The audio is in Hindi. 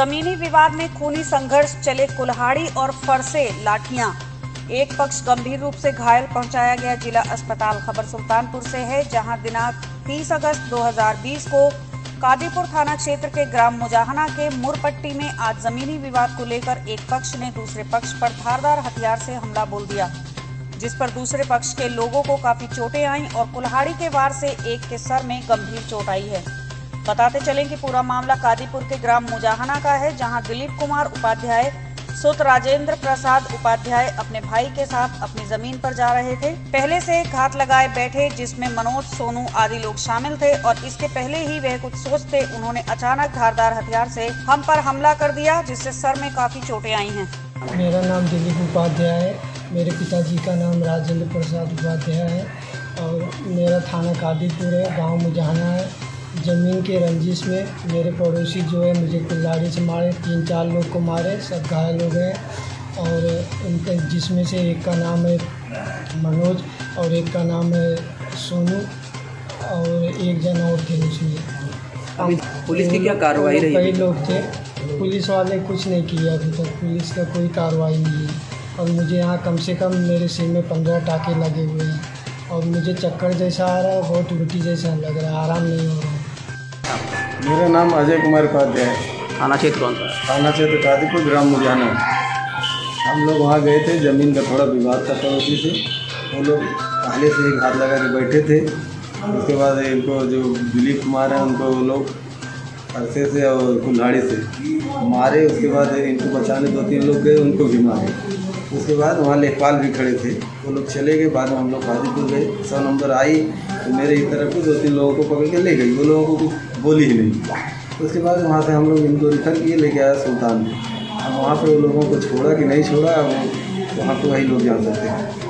जमीनी विवाद में खूनी संघर्ष चले कुल्हाड़ी और फरसे लाठियाँ। एक पक्ष गंभीर रूप से घायल पहुँचाया गया जिला अस्पताल खबर सुल्तानपुर से है, जहाँ दिनांक 30 अगस्त 2020 को कादीपुर थाना क्षेत्र के ग्राम मुजाहना के मुरपट्टी में आज जमीनी विवाद को लेकर एक पक्ष ने दूसरे पक्ष पर धारदार हथियार से हमला बोल दिया, जिस पर दूसरे पक्ष के लोगों को काफ़ी चोटें आईं और कुल्हाड़ी के वार से एक के सर में गंभीर चोट आई है। बताते चलें कि पूरा मामला कादीपुर के ग्राम मुजाहना का है, जहाँ दिलीप कुमार उपाध्याय, सुत राजेंद्र प्रसाद उपाध्याय अपने भाई के साथ अपनी ज़मीन पर जा रहे थे। पहले से घात लगाए बैठे, जिसमें मनोज, सोनू आदि लोग शामिल थे और इसके पहले ही वह कुछ सोचते उन्होंने अचानक धारदार हथियार से हम पर हमला कर दिया, जिससे सर में काफ़ी चोटें आई हैं। मेरा नाम दिलीप उपाध्याय है, मेरे पिताजी का नाम राजेंद्र प्रसाद उपाध्याय है और मेरा थाना कादीपुर है, गाँव मुजाना है। ज़मीन के रंजिश में मेरे पड़ोसी जो है मुझे कुल्हाड़ी से मारे तीन चार लोग को मारे सब घायल हो गए। और उनके जिसमें से एक का नाम है मनोज और एक का नाम है सोनू और एक जन और थे उसमें। पुलिस की क्या कार्रवाई रही कई लोग थे। पुलिस वाले कुछ नहीं किया अभी तक। पुलिस का कोई कार्रवाई नहीं है। और मुझे यहाँ कम से कम मेरे सिर में पंद्रह टाके लगे हुए हैं। और मुझे चक्कर जैसा आ रहा है बहुत उल्टी जैसा लग रहा है। आराम नहीं हो रहा। मेरा नाम अजय कुमार उपाध्याय है। थाना क्षेत्र कौन सा? है? थाना क्षेत्र कादीपुर ग्राम मुजाना हम लोग वहाँ गए थे ज़मीन का थोड़ा विवाद था पड़ोसी से। वो लोग पहले से ही हाथ लगा के बैठे थे। उसके बाद इनको जो दिलीप कुमार हैं उनको वो लोग अरसे से और कुल्हाड़ी से। मारे, उसके बाद इनको बचाने दो तीन लोग गए, उनको भी मारे। उसके बाद वहाँ लेखपाल भी खड़े थे। वो लोग चले गए, बाद में हम लोग गाजीपुर गए। सौ नंबर आई तो मेरे ही तरफ़ के दो तीन लोगों को पकड़ के ले गई। वो लोगों को कुछ बोली ही नहीं। उसके बाद वहाँ से हम लोग इनको रिफर किए, लेके आया सुल्तान में अब वहाँ पर वो लोगों को छोड़ा कि नहीं छोड़ा, अब वहाँ पर वही लोग जान सकते हैं।